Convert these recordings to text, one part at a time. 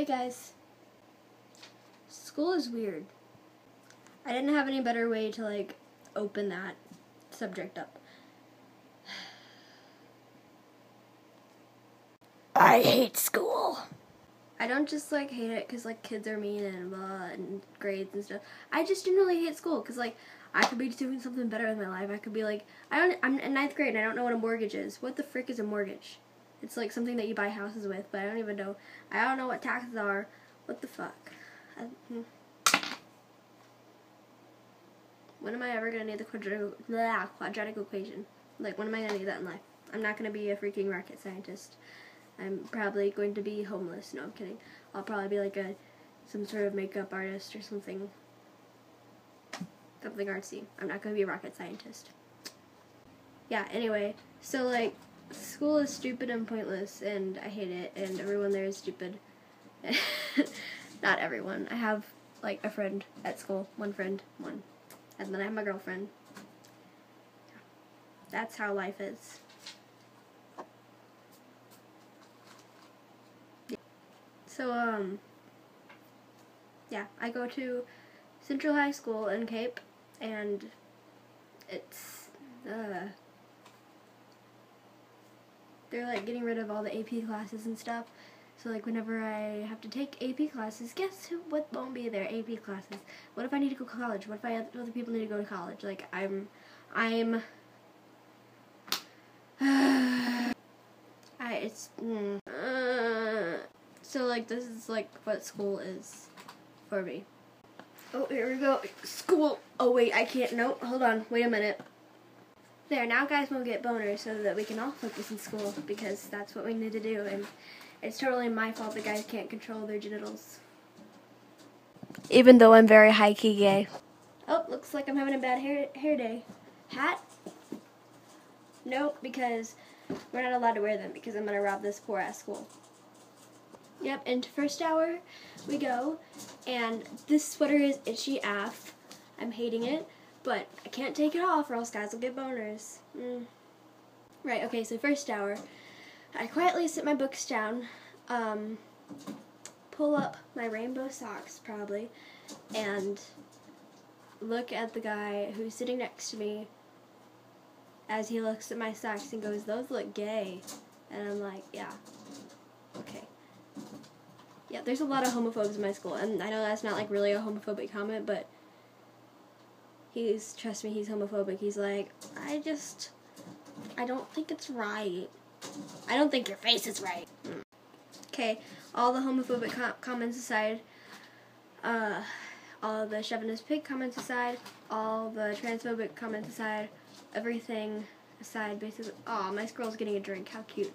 Hey guys. School is weird. I didn't have any better way to like open that subject up. I hate school. I don't just like hate it because like kids are mean and blah and grades and stuff. I just generally hate school because like I could be doing something better in my life. I could be like I don't. I'm in ninth grade and I don't know what a mortgage is. What the frick is a mortgage? It's like something that you buy houses with, but I don't even know. I don't know what taxes are. What the fuck? I, hmm. When am I ever gonna need the blah, quadratic equation? Like when am I gonna need that in life? I'm not gonna be a freaking rocket scientist. I'm probably going to be homeless. No, I'm kidding. I'll probably be like a some sort of makeup artist or something. Something artsy. I'm not going to be a rocket scientist. Yeah, anyway, so like school is stupid and pointless and I hate it and everyone there is stupid. not everyone. I have like a friend at school, one friend, one. And then I have my girlfriend. That's how life is. So, um, yeah, I go to Central High School in Cape, and it's, uh, they're like getting rid of all the AP classes and stuff. So like whenever I have to take AP classes, guess who, what won't be there? AP classes. What if I need to go to college? What if I other people need to go to college? Like I'm, I'm. I it's. Mm, uh, so like this is like what school is for me. Oh, here we go. School. Oh wait, I can't. No, hold on. Wait a minute. There, now guys will get boners so that we can all focus in school because that's what we need to do and it's totally my fault the guys can't control their genitals. Even though I'm very high key gay. Oh, looks like I'm having a bad hair hair day. Hat? Nope, because we're not allowed to wear them because I'm gonna rob this poor ass school. Yep, into first hour we go, and this sweater is itchy af. I'm hating it, but I can't take it off or else guys will get boners. Mm. Right, okay, so first hour. I quietly sit my books down, um, pull up my rainbow socks probably, and look at the guy who's sitting next to me as he looks at my socks and goes, those look gay. And I'm like, yeah, okay. Yeah, there's a lot of homophobes in my school, and I know that's not like really a homophobic comment, but he's, trust me, he's homophobic. He's like, I just, I don't think it's right. I don't think your face is right. Okay, all the homophobic com comments aside, uh, all the chauvinist pig comments aside, all the transphobic comments aside, everything aside, basically. Oh, my squirrel's getting a drink. How cute.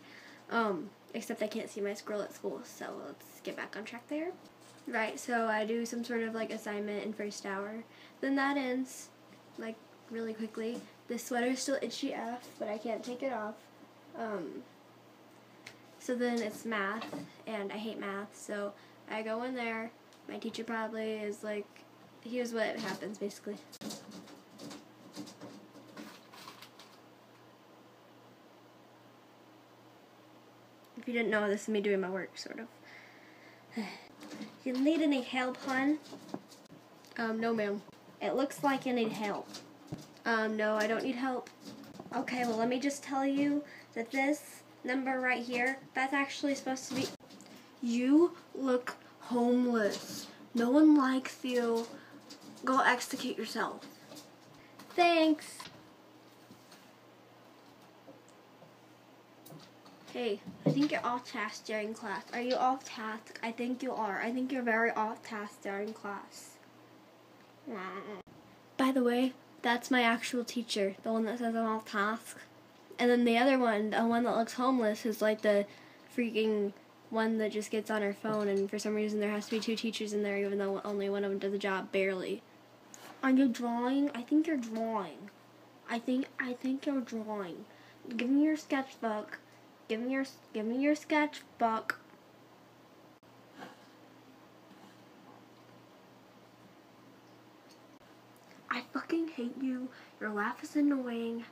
Um, except I can't see my squirrel at school, so let's get back on track there. Right, so I do some sort of like assignment in first hour. Then that ends, like, really quickly. The sweater's still itchy F, but I can't take it off. Um, so then it's math, and I hate math, so I go in there. My teacher probably is like, here's what happens basically. If you didn't know, this is me doing my work, sort of. you need any help, hon? Um, no, ma'am. It looks like you need help. Um, no, I don't need help. Okay, well, let me just tell you that this number right here, that's actually supposed to be. You look homeless. No one likes you. Go execute yourself. Thanks. Hey, I think you're off task during class. Are you off task? I think you are. I think you're very off task during class. By the way, that's my actual teacher, the one that says I'm off task. And then the other one, the one that looks homeless, is like the freaking one that just gets on her phone, and for some reason there has to be two teachers in there, even though only one of them does the job barely. Are you drawing? I think you're drawing. I think I think you're drawing. Give me your sketchbook. Give me your give me your sketchbook. I fucking hate you. Your laugh is annoying.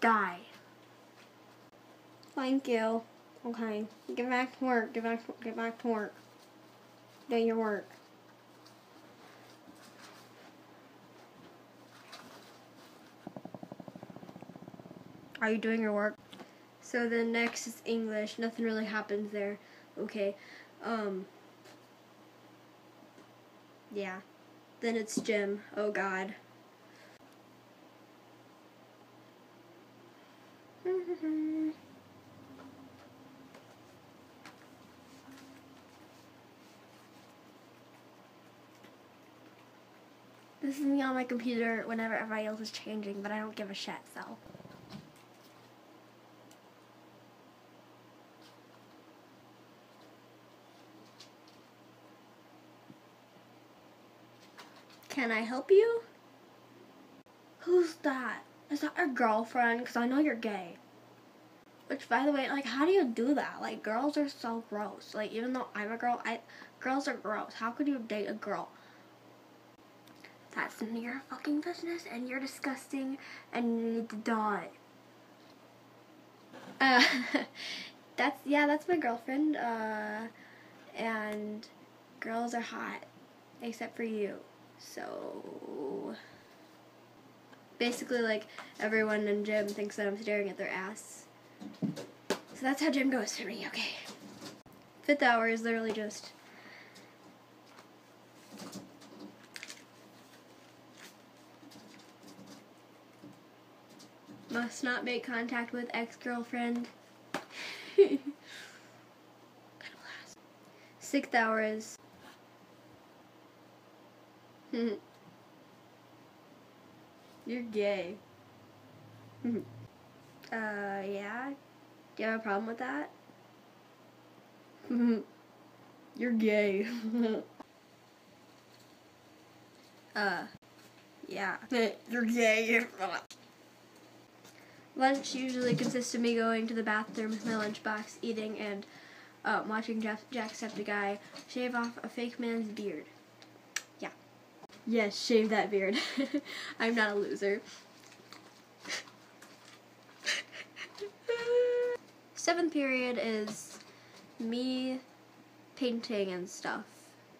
Die. Thank you. Okay. Get back to work. Get back. Get back to work. Do your work. Are you doing your work? So then next is English. Nothing really happens there. Okay. Um. Yeah. Then it's gym. Oh God. This is me on my computer whenever everybody else is changing, but I don't give a shit, so. Can I help you? Who's that? Is that your girlfriend? Because I know you're gay. Which, by the way, like, how do you do that? Like, girls are so gross. Like, even though I'm a girl, I girls are gross. How could you date a girl? That's none of your fucking business, and you're disgusting, and you need to die. Uh, that's yeah, that's my girlfriend. Uh, and girls are hot, except for you. So basically, like everyone in gym thinks that I'm staring at their ass. So that's how gym goes for me. Okay. Fifth hour is literally just Must not make contact with ex-girlfriend. Sixth hour is. You're gay. uh, yeah? Do you have a problem with that? You're gay. uh, yeah. You're gay. Lunch usually consists of me going to the bathroom with my lunchbox, eating, and uh, watching Jack, Jacksepticeye shave off a fake man's beard. Yes, shave that beard. I'm not a loser. Seventh period is me painting and stuff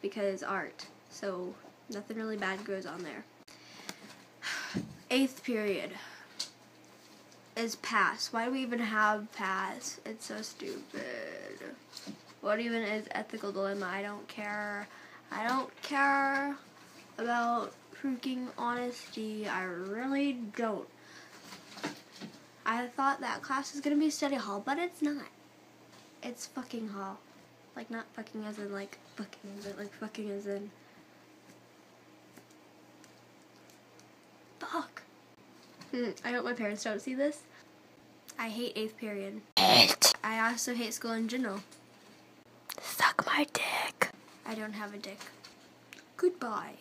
because art. So nothing really bad goes on there. Eighth period is pass. Why do we even have pass? It's so stupid. What even is ethical dilemma? I don't care. I don't care about freaking honesty. I really don't. I thought that class was gonna be study hall, but it's not. It's fucking hall. Like not fucking as in like fucking as in like fucking as in Fuck. Hmm, I hope my parents don't see this. I hate eighth period. Hate. I also hate school in general. Suck my dick. I don't have a dick. Goodbye.